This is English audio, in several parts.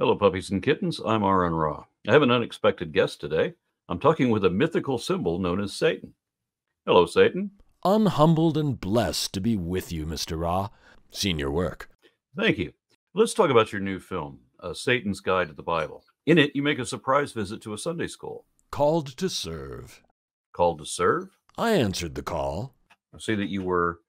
Hello, puppies and kittens. I'm Aron Ra. I have an unexpected guest today. I'm talking with a mythical symbol known as Satan. Hello, Satan. Unhumbled and blessed to be with you, Mr. Ra. Seen your work. Thank you. Let's talk about your new film, uh, Satan's Guide to the Bible. In it, you make a surprise visit to a Sunday school. Called to serve. Called to serve? I answered the call. I see that you were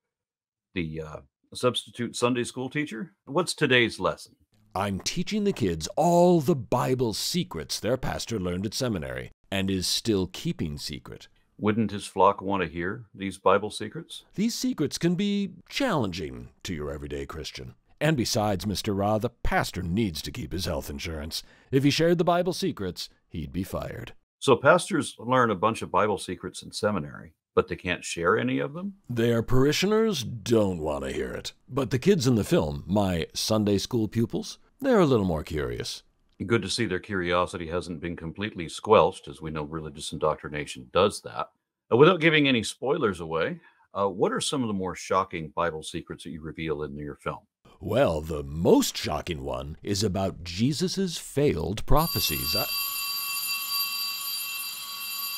the uh, substitute Sunday school teacher. What's today's lesson? I'm teaching the kids all the Bible secrets their pastor learned at seminary and is still keeping secret. Wouldn't his flock want to hear these Bible secrets? These secrets can be challenging to your everyday Christian. And besides, Mr. Ra, the pastor needs to keep his health insurance. If he shared the Bible secrets, he'd be fired. So pastors learn a bunch of Bible secrets in seminary, but they can't share any of them? Their parishioners don't want to hear it. But the kids in the film, my Sunday school pupils, they're a little more curious. Good to see their curiosity hasn't been completely squelched, as we know religious indoctrination does that. Uh, without giving any spoilers away, uh, what are some of the more shocking Bible secrets that you reveal in your film? Well, the most shocking one is about Jesus' failed prophecies. I...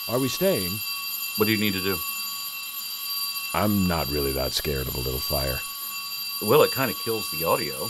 Are we staying? What do you need to do? I'm not really that scared of a little fire. Well, it kind of kills the audio.